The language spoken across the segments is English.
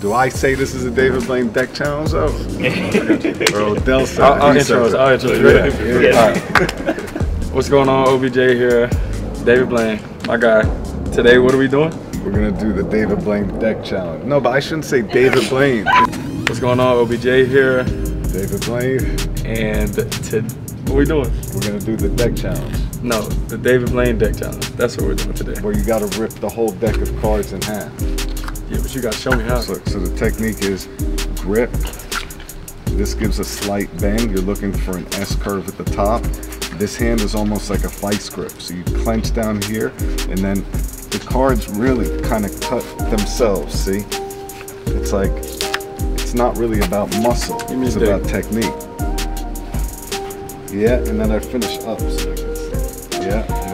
do I say this is a David Blaine deck challenge though? or Odell said I'll, it. I'll He intro us. I'll intro us. You ready? Yeah. All right. What's going on? OBJ here. David Blaine, my guy. Today, what are we doing? We're gonna do the David Blaine deck challenge. No, but I shouldn't say David Blaine. What's going on? OBJ here. David Blaine. And to, what are we doing? We're gonna do the deck challenge No, the David Blaine deck challenge. That's what we're doing today. where you gotta rip the whole deck of cards in half. Yeah, but you got to show me how. So, so the technique is grip. This gives a slight bend. You're looking for an S curve at the top. This hand is almost like a vice grip. So you clench down here and then the cards really kind of cut themselves, see? It's like, it's not really about muscle. It's dick. about technique. Yeah, and then I finish up. So. Yeah,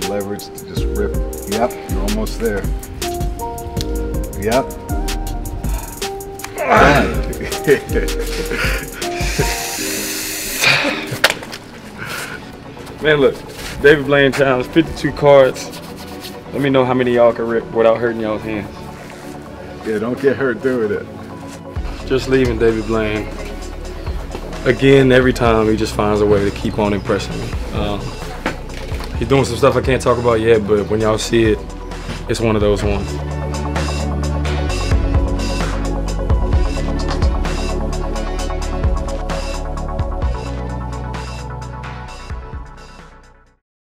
the leverage to just rip. Yep, you're almost there. Yep. Man, look. David Blaine challenge, 52 cards. Let me know how many y'all can rip without hurting y'all's hands. yeah, don't get hurt doing it. Just leaving David Blaine. Again, every time he just finds a way to keep on impressing me. Um, he's doing some stuff I can't talk about yet, but when y'all see it, it's one of those ones.